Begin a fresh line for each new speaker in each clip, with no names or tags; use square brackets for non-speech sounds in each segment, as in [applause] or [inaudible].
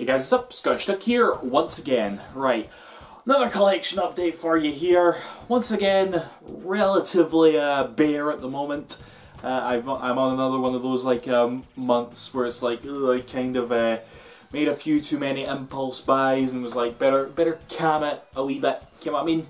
Hey guys, what's up? Duck here, once again. Right, another collection update for you here. Once again, relatively uh, bare at the moment. Uh, I've, I'm on another one of those like um, months where it's like, ugh, I kind of uh, made a few too many impulse buys and was like, better better cam it a wee bit, you know what I mean?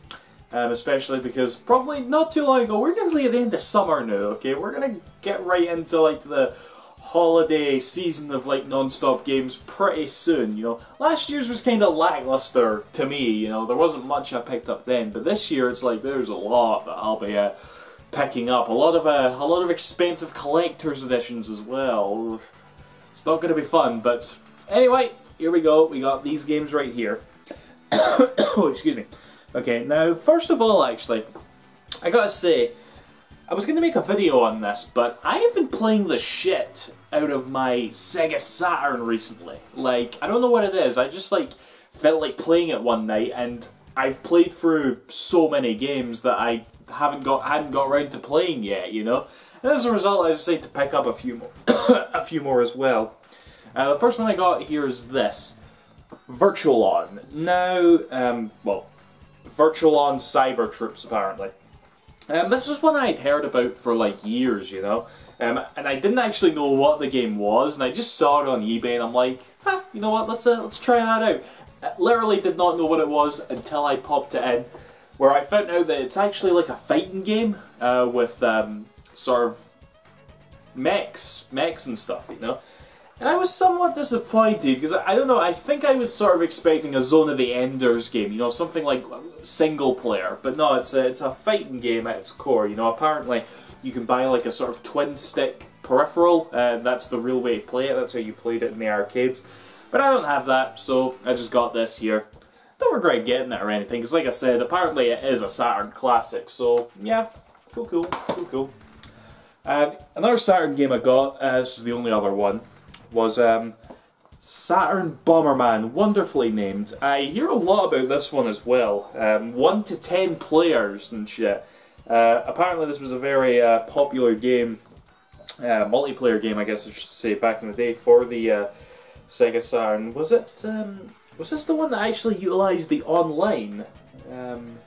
Um, especially because probably not too long ago, we're nearly at the end of summer now, okay? We're gonna get right into like the holiday season of like non-stop games pretty soon, you know. Last year's was kind of lackluster to me, you know. There wasn't much I picked up then, but this year it's like there's a lot that I'll be uh, picking up. A lot of uh, a lot of expensive collector's editions as well. It's not to be fun, but anyway, here we go. We got these games right here. [coughs] oh, excuse me. Okay, now first of all, actually, I gotta say, I was going to make a video on this, but I have been playing the shit out of my Sega Saturn recently. Like, I don't know what it is, I just like felt like playing it one night and I've played through so many games that I haven't got hadn't got around to playing yet, you know? And as a result, I decided to pick up a few more, [coughs] a few more as well. Uh, the first one I got here is this, Virtual-On. Now, um, well, Virtual-On Cyber Troops apparently. Um, this was one I'd heard about for like years, you know, um, and I didn't actually know what the game was, and I just saw it on eBay, and I'm like, huh, you know what, let's uh, let's try that out. I literally did not know what it was until I popped it in, where I found out that it's actually like a fighting game uh, with um, sort of mechs, mechs and stuff, you know. And I was somewhat disappointed because I, I, don't know. I think I was sort of expecting a Zone of the Enders game, you know, something like single player. But no, it's a it's a fighting game at its core. You know, apparently you can buy like a sort of twin stick peripheral, and that's the real way to play it. That's how you played it in the arcades. But I don't have that, so I just got this here. Don't regret getting it or anything, because like I said, apparently it is a Saturn classic. So yeah, cool, cool, cool, cool. And another Saturn game I got, uh, this is the only other one, was um, Saturn Bomberman, wonderfully named. I hear a lot about this one as well. Um, one to ten players and shit. Uh, apparently this was a very uh, popular game, uh, multiplayer game I guess I should say, back in the day for the uh, Sega Saturn. Was it, um, was this the one that actually utilised the online? Um,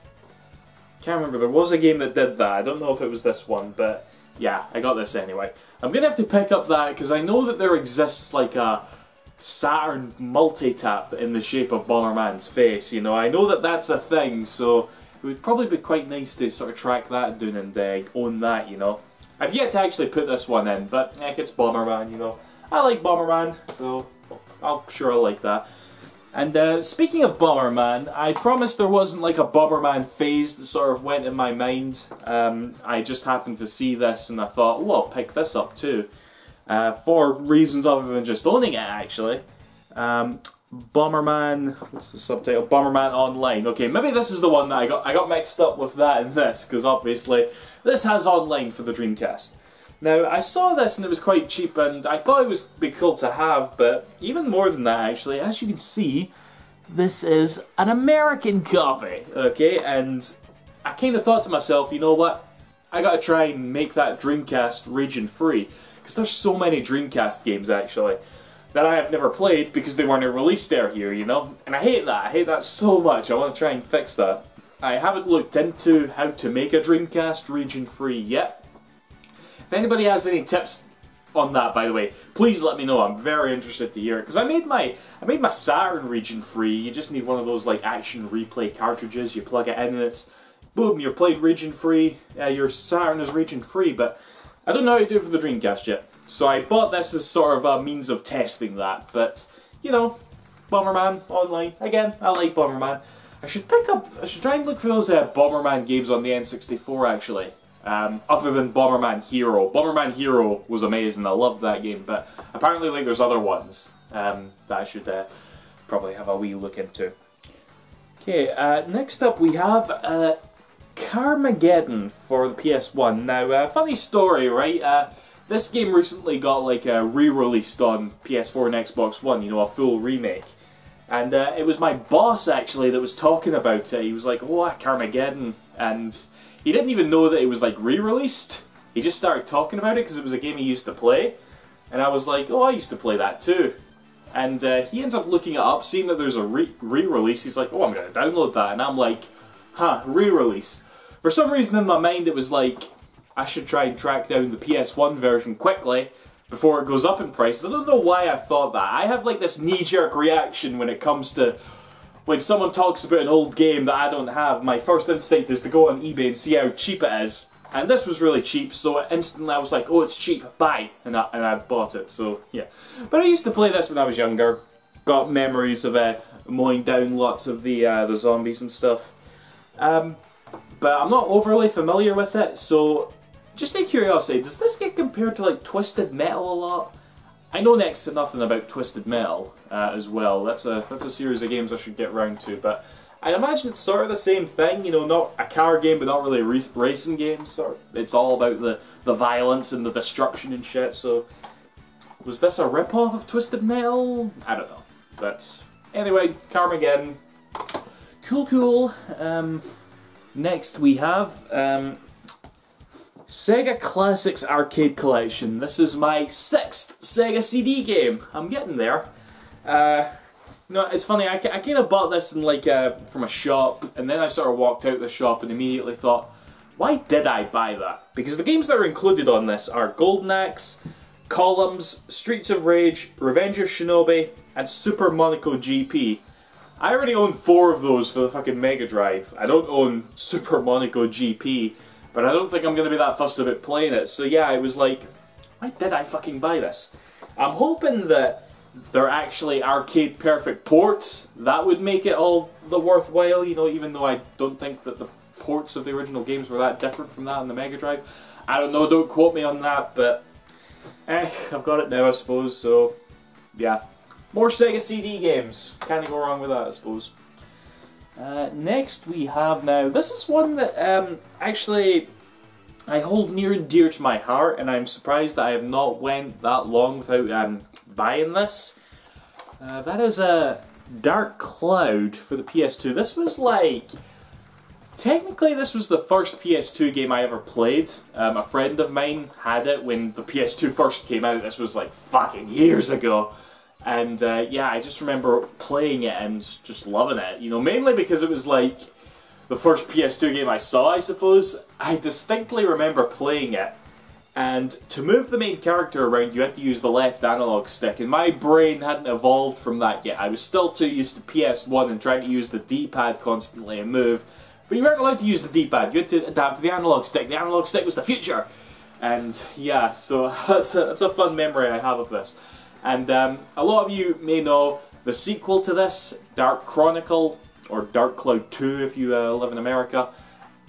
can't remember, there was a game that did that, I don't know if it was this one, but yeah, I got this anyway. I'm going to have to pick up that because I know that there exists like a Saturn multi-tap in the shape of Bomberman's face, you know. I know that that's a thing, so it would probably be quite nice to sort of track that down and uh, own that, you know. I've yet to actually put this one in, but heck, it's Bomberman, you know. I like Bomberman, so I'm sure I'll like that. And uh, speaking of Bomberman, I promised there wasn't like a Bomberman phase that sort of went in my mind. Um, I just happened to see this and I thought, well, I'll pick this up too. Uh, for reasons other than just owning it, actually. Um, Bomberman, what's the subtitle? Bomberman Online. Okay, maybe this is the one that I got. I got mixed up with that and this because obviously this has online for the Dreamcast. Now, I saw this and it was quite cheap and I thought it was be cool to have, but even more than that actually, as you can see, this is an American copy, okay? And I kind of thought to myself, you know what? I gotta try and make that Dreamcast region free, because there's so many Dreamcast games actually that I have never played because they weren't released there here, you know? And I hate that, I hate that so much, I want to try and fix that. I haven't looked into how to make a Dreamcast region free yet, anybody has any tips on that, by the way, please let me know. I'm very interested to hear it because I made my I made my Saturn region free. You just need one of those like action replay cartridges. You plug it in and it's boom. You're played region free. Uh, your Saturn is region free, but I don't know how to do it for the Dreamcast yet. So I bought this as sort of a means of testing that. But you know, Bomberman online again. I like Bomberman. I should pick up. I should try and look for those uh, Bomberman games on the N64 actually. Um, other than Bomberman Hero. Bomberman Hero was amazing, I loved that game, but apparently like there's other ones um, that I should uh, probably have a wee look into. Okay, uh, next up we have uh, Carmageddon for the PS1. Now, uh, funny story, right? Uh, this game recently got like uh, re-released on PS4 and Xbox One, you know, a full remake. And it was my boss actually that was talking about it. He was like, "Oh, Carmageddon," and he didn't even know that it was like re-released. He just started talking about it because it was a game he used to play. And I was like, oh, I used to play that too. And uh, he ends up looking it up, seeing that there's a re-release. He's like, oh, I'm going to download that. And I'm like, huh, re-release. For some reason in my mind it was like, I should try and track down the PS1 version quickly before it goes up in price. I don't know why I thought that. I have like this knee-jerk reaction when it comes to when someone talks about an old game that I don't have, my first instinct is to go on eBay and see how cheap it is. And this was really cheap, so instantly I was like, oh, it's cheap, buy! And I, and I bought it, so yeah. But I used to play this when I was younger. Got memories of uh, mowing down lots of the, uh, the zombies and stuff. Um, but I'm not overly familiar with it, so just out of curiosity, does this get compared to like Twisted Metal a lot? I know next to nothing about Twisted Metal uh, as well. That's a that's a series of games I should get round to, but I imagine it's sort of the same thing. You know, not a car game, but not really a racing game. Sort. it's all about the the violence and the destruction and shit. So, was this a rip-off of Twisted Metal? I don't know. But anyway, Carmageddon. Cool, cool. Um, next we have um, Sega Classics Arcade Collection. This is my sixth Sega CD game. I'm getting there. Uh, no, it's funny, I, I kind of bought this in like uh, from a shop, and then I sort of walked out the shop and immediately thought, why did I buy that? Because the games that are included on this are Golden Axe, Columns, Streets of Rage, Revenge of Shinobi, and Super Monaco GP. I already own four of those for the fucking Mega Drive. I don't own Super Monaco GP, but I don't think I'm going to be that fussed about playing it. So yeah, I was like, why did I fucking buy this? I'm hoping that they're actually arcade perfect ports. That would make it all the worthwhile, you know, even though I don't think that the ports of the original games were that different from that on the Mega Drive. I don't know, don't quote me on that, but eh, I've got it now, I suppose, so yeah. More Sega CD games. Can't go wrong with that, I suppose. Uh, next we have now, this is one that um, actually I hold near and dear to my heart and I'm surprised that I have not went that long without um, buying this. Uh, that is a Dark Cloud for the PS2. This was like... Technically, this was the first PS2 game I ever played. Um, a friend of mine had it when the PS2 first came out. This was like fucking years ago. And uh, yeah, I just remember playing it and just loving it. You know, mainly because it was like the first PS2 game I saw, I suppose. I distinctly remember playing it. And to move the main character around, you had to use the left analog stick. And my brain hadn't evolved from that yet. I was still too used to PS1 and trying to use the D-pad constantly and move. But you weren't allowed to use the D-pad. You had to adapt to the analog stick. The analog stick was the future. And yeah, so [laughs] that's a, that's a fun memory I have of this. And um, a lot of you may know the sequel to this, Dark Chronicle, or Dark Cloud 2 if you uh, live in America,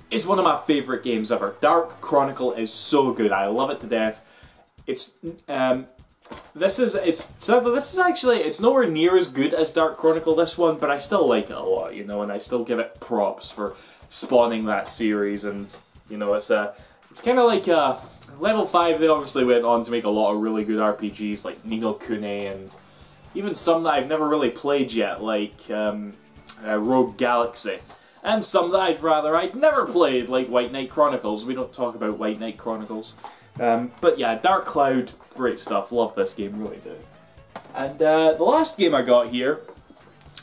is one of my favourite games ever. Dark Chronicle is so good. I love it to death. It's um, this is it's sadly this is actually it's nowhere near as good as Dark Chronicle this one, but I still like it a lot, you know, and I still give it props for spawning that series and you know it's a it's kind of like uh Level 5, they obviously went on to make a lot of really good RPGs like Ni no Kuni and even some that I've never really played yet, like um, uh, Rogue Galaxy. And some that I'd rather I'd never played, like White Knight Chronicles. We don't talk about White Knight Chronicles. Um, but yeah, Dark Cloud, great stuff. Love this game, really do. And uh, the last game I got here,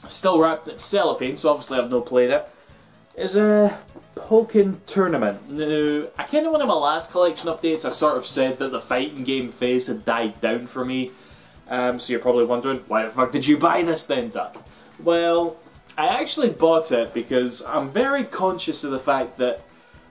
still wrapped in cellophane, so obviously I've not played it, is a Pokken Tournament. Now, I kind of one of my last collection updates, I sort of said that the fighting game phase had died down for me. Um, so you're probably wondering, why the fuck did you buy this then, Duck? Well, I actually bought it because I'm very conscious of the fact that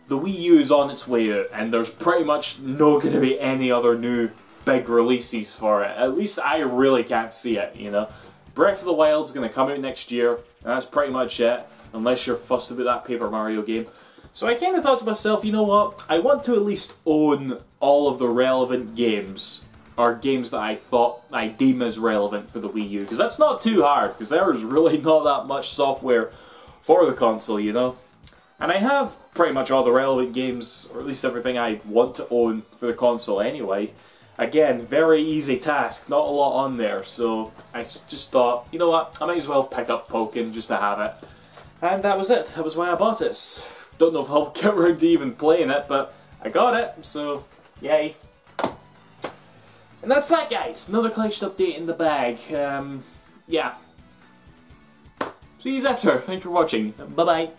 the Wii U is on its way out and there's pretty much no going to be any other new big releases for it. At least I really can't see it, you know. Breath of the Wild's going to come out next year, that's pretty much it unless you're fussed about that Paper Mario game. So I kind of thought to myself, you know what, I want to at least own all of the relevant games, or games that I thought I deem as relevant for the Wii U, because that's not too hard, because there is really [laughs] not that much software for the console, you know. And I have pretty much all the relevant games, or at least everything I want to own for the console anyway. Again, very easy task, not a lot on there, so I just thought, you know what, I might as well pick up Pokken just to have it. And that was it. That was why I bought it. Don't know if I'll [laughs] get around to even playing it, but I got it, so yay. And that's that, guys. Another collection update in the bag. Um, yeah. See you after. Thanks for watching. Bye-bye.